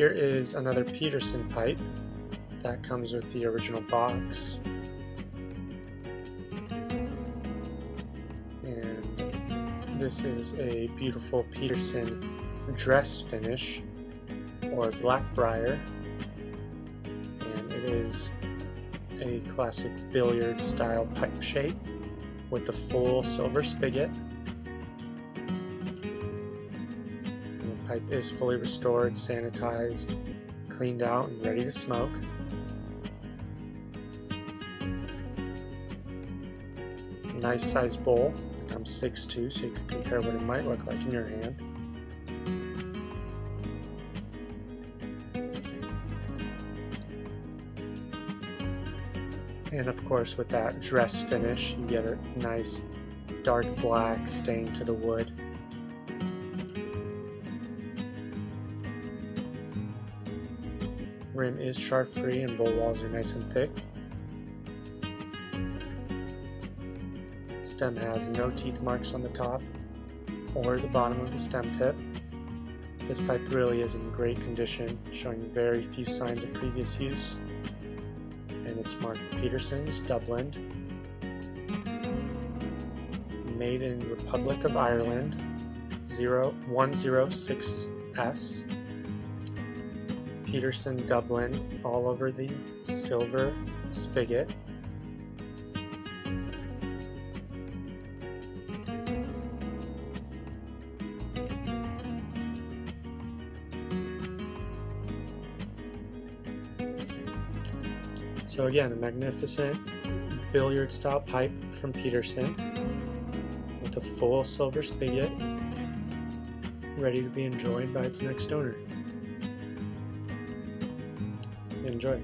Here is another Peterson pipe that comes with the original box. And this is a beautiful Peterson dress finish or Blackbriar and it is a classic billiard style pipe shape with the full silver spigot. Pipe is fully restored, sanitized, cleaned out, and ready to smoke. Nice sized bowl. I'm 6'2", so you can compare what it might look like in your hand. And of course with that dress finish, you get a nice dark black stain to the wood. Rim is shard free and bowl walls are nice and thick. Stem has no teeth marks on the top or the bottom of the stem tip. This pipe really is in great condition, showing very few signs of previous use and it's marked Peterson's Dublin. Made in Republic of Ireland 0106S. Peterson Dublin all over the silver spigot. So again, a magnificent billiard style pipe from Peterson with a full silver spigot ready to be enjoyed by its next owner. Enjoy.